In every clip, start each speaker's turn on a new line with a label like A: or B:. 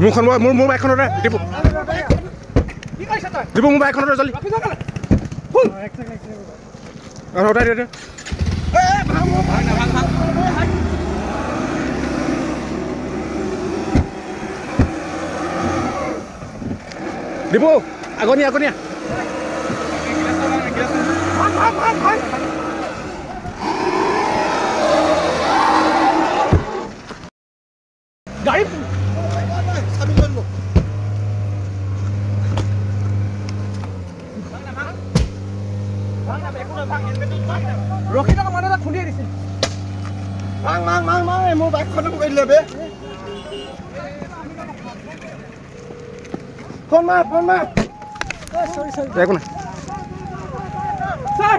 A: মোৰখন মই মোৰ মোৰ বাইকখনতে। ডিপু। ডিপু মোৰ বাইকখনতে জল্দি অঁ উঠাই দিয়া ডিপু আগনীয়া আগনীয়া। গাড়ী
B: ৰখি থকা মানুহ এটা খুন্দিয়াই দিছিল
C: মাং মাং মাং মাং মোৰ বাইকখনে পকাই দিলে বে। ফোন মাৰ ফোন মাৰ।
A: একো নাই।
B: ছাৰ!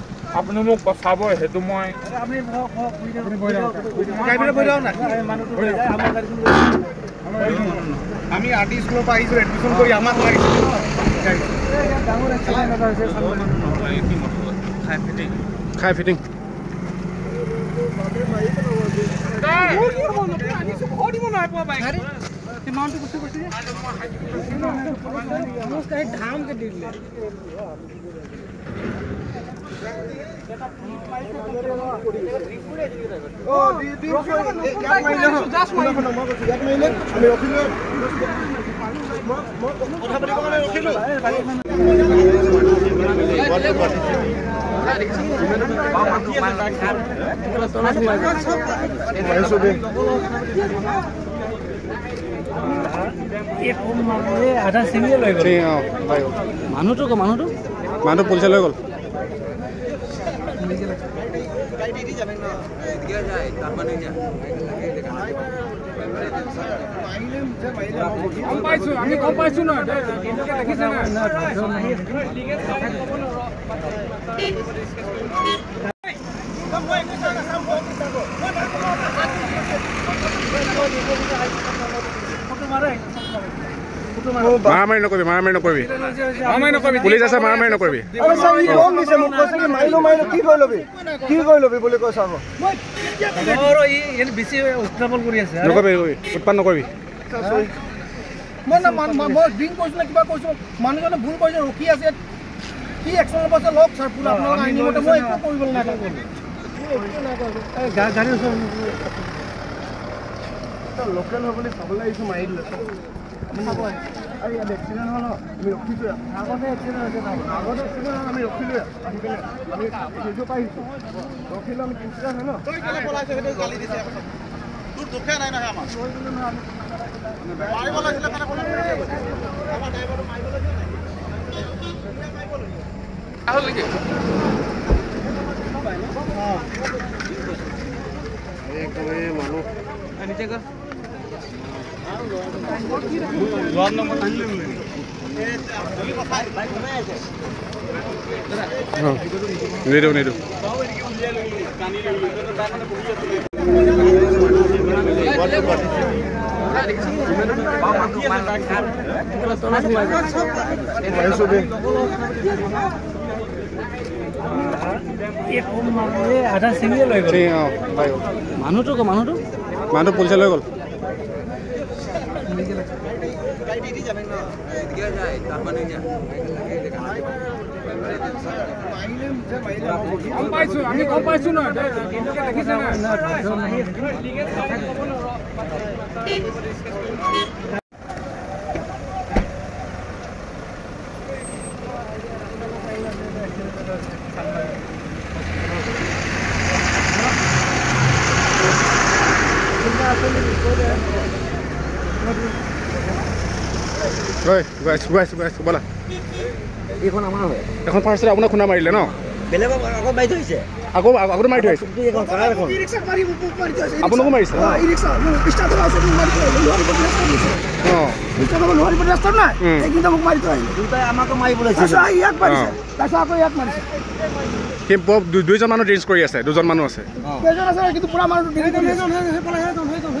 D: আপুনি মোক বচাব সেইটো মই
C: আমি আৰ টি স্কুলৰ পৰা আহিছোঁ এডমিশ্যন কৰি আমাক
A: খাই ফিটিং।
B: দিলে
C: দি মাৰিছোঁ দেই
B: আধা চিঙিয়ে লৈ গ'ল।
A: ঠিক অঁ পাই গ'ল
B: মানুহটো ক মানুহটো
A: মানুহটো পুলিচে লৈ গ'ল
D: গম পাইছোঁ আমি গম পাইছোঁ ন দেখিছে না
A: মাৰামাৰি নকৰিবি মাৰামাৰি নকৰিবি মাৰামাৰি নকৰিবি। পুলিচ আছে মাৰামাৰি নকৰিবি।
C: আৰে ছাৰ ই কম দিছে মোক কৈছে কি মাৰিলো মাৰিলো কি কৰি ল'বি? কি কৰি ল'বি বুলি কৈছে আকৌ।
B: বেছি উত্থাপন কৰি আছে
A: নকৰিবি নকৰিবি উৎপাত নকৰিবি।
B: মই না মান- মই ড্ৰিংক কৰিছোঁ নে কিবা কৰিছোঁ মানুহজনে ভুল কৰিছে ৰখি আছে। কি একশ্যন ল'ব আছে লওক ছাৰ ফুল আপোনালোক আইনী মতে মই একো কৰিবলৈ নাই গাড়ী
C: লোকেল হয় বুলি চাবলৈ আহিছোঁ মাৰি দিলে আৰু ইয়াত এক্সিডেণ্ট হ'ল ন আমি ৰখিছোঁ ইয়াত।
B: আগতে এক্সিডেণ্ট হৈছে তাৰ
C: আগতে এক্সিডেণ্ট হ'ল আমি ৰখিলোঁ ইয়াত। আহি পিনে আমি নিজৰ পৰা আহিছোঁ ৰখিলোঁ আমি ইনচিডেণ্ট হয় ন
A: অঁ নিদিওঁ নিদিওঁ
C: মাৰিছোঁ দেই
B: আধা চিঙিয়ে লৈ গ'ল
A: ঠিক অঁ পাই গ'ল
B: মানুহটো মানুহটো
A: মানুহটো পুলিচে লৈ গ'ল
D: গম পাইছোঁ আমি গম পাইছোঁ ন দেখিছে না
A: ঐ গৈ
B: এইখন আমাৰ হয়
A: এখন ফাৰ্ষ্টতে আপোনাক খুন্দা মাৰিলে ন
E: বেলেগক আকৌ মাৰি থৈছে
A: আকৌ আগতে মাৰি থৈ আহিছে
E: কিন্তু এইখন কাৰ এখন
A: আপোনাকো মাৰিছে অঁ
E: দুটাই আমাকো মাৰিবলৈ
A: সি ব- দু- দুইজন মানুহ ড্ৰিংকছ কৰি আছে দুজন মানুহ আছে
B: কিন্তু আছে।